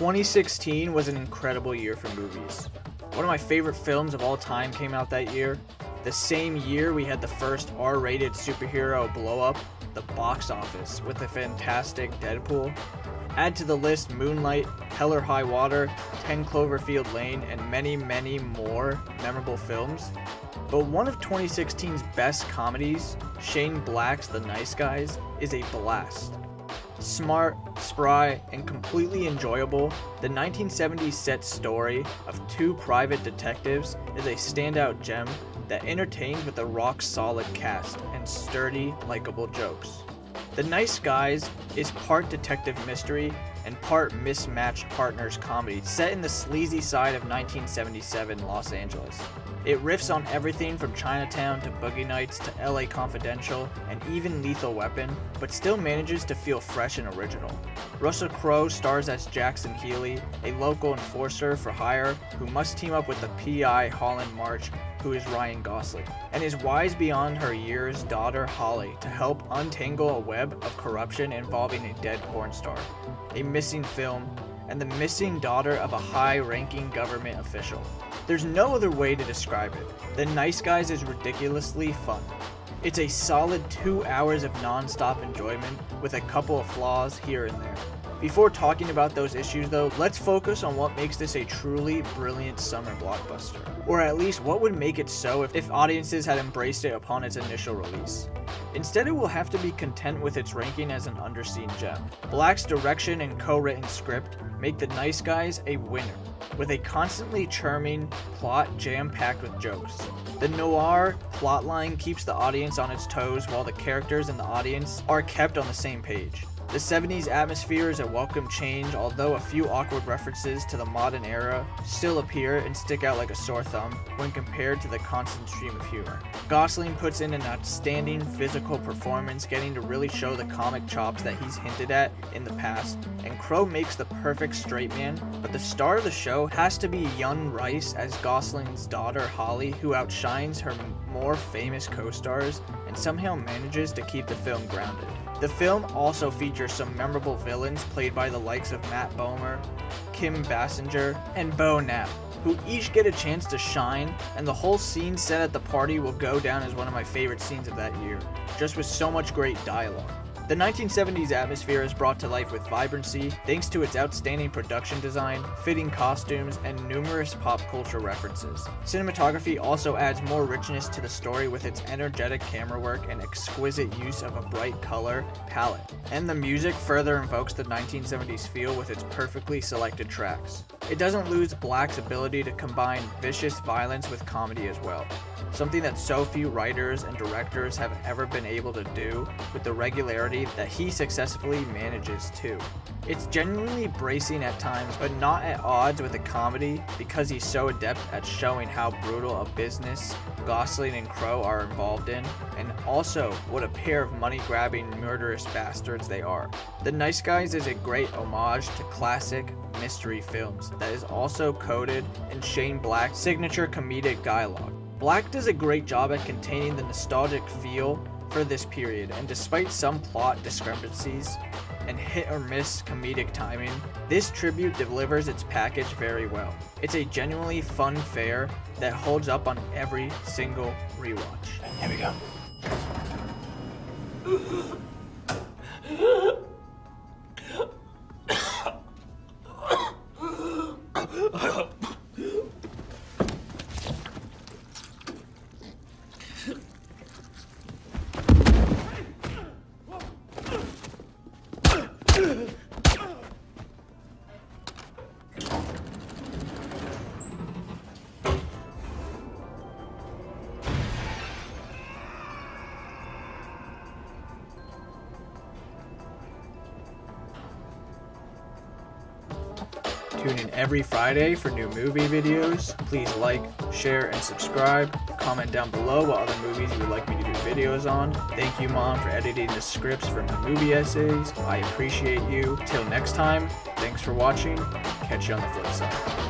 2016 was an incredible year for movies. One of my favorite films of all time came out that year. The same year, we had the first R rated superhero blow up the box office with the fantastic Deadpool. Add to the list Moonlight, Hell or High Water, 10 Cloverfield Lane, and many, many more memorable films. But one of 2016's best comedies, Shane Black's The Nice Guys, is a blast. Smart, spry, and completely enjoyable, the 1970s set story of two private detectives is a standout gem that entertains with a rock solid cast and sturdy, likable jokes. The Nice Guys is part detective mystery and part mismatched partners comedy set in the sleazy side of 1977 Los Angeles. It riffs on everything from Chinatown to Boogie Nights to LA Confidential and even Lethal Weapon, but still manages to feel fresh and original. Russell Crowe stars as Jackson Healy, a local enforcer for hire who must team up with the PI Holland March, who is Ryan Gosling, and his wise beyond her years daughter Holly to help untangle a web of corruption involving a dead porn star, a missing film, and the missing daughter of a high ranking government official. There's no other way to describe it. The Nice Guys is ridiculously fun. It's a solid two hours of non stop enjoyment with a couple of flaws here and there. Before talking about those issues though, let's focus on what makes this a truly brilliant summer blockbuster. Or at least what would make it so if, if audiences had embraced it upon its initial release. Instead, it will have to be content with its ranking as an underseen gem. Black's direction and co written script make The Nice Guys a winner, with a constantly charming plot jam packed with jokes. The noir plotline keeps the audience on its toes while the characters and the audience are kept on the same page. The 70s atmosphere is a welcome change, although a few awkward references to the modern era still appear and stick out like a sore thumb when compared to the constant stream of humor. Gosling puts in an outstanding physical performance, getting to really show the comic chops that he's hinted at in the past, and Crowe makes the perfect straight man, but the star of the show has to be Young Rice as Gosling's daughter Holly, who outshines her more famous co stars and somehow manages to keep the film grounded. The film also features some memorable villains played by the likes of Matt Bomer, Kim Basinger, and Beau Knapp, who each get a chance to shine, and the whole scene set at the party will go down as one of my favorite scenes of that year, just with so much great dialogue. The 1970s atmosphere is brought to life with vibrancy thanks to its outstanding production design, fitting costumes, and numerous pop culture references. Cinematography also adds more richness to the story with its energetic camera work and exquisite use of a bright color palette. And the music further invokes the 1970s feel with its perfectly selected tracks. It doesn't lose Black's ability to combine vicious violence with comedy as well, something that so few writers and directors have ever been able to do with the regularity that he successfully manages to. It's genuinely bracing at times, but not at odds with the comedy because he's so adept at showing how brutal a business Gosling and Crowe are involved in, and also what a pair of money grabbing murderous bastards they are. The Nice Guys is a great homage to classic mystery films that is also coded in Shane Black's signature comedic dialogue. Black does a great job at containing the nostalgic feel for this period, and despite some plot discrepancies and hit or miss comedic timing, this tribute delivers its package very well. It's a genuinely fun fare that holds up on every single rewatch. Here we go. Ugh! Tune in every Friday for new movie videos. Please like, share, and subscribe. Comment down below what other movies you would like me to do videos on. Thank you, Mom, for editing the scripts for my movie essays. I appreciate you. Till next time, thanks for watching. Catch you on the flip side.